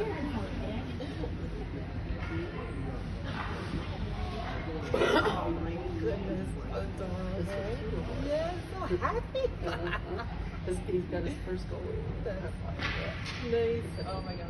oh my goodness, adorable. Yes, so happy. He's got his first goal. Nice. Oh my god.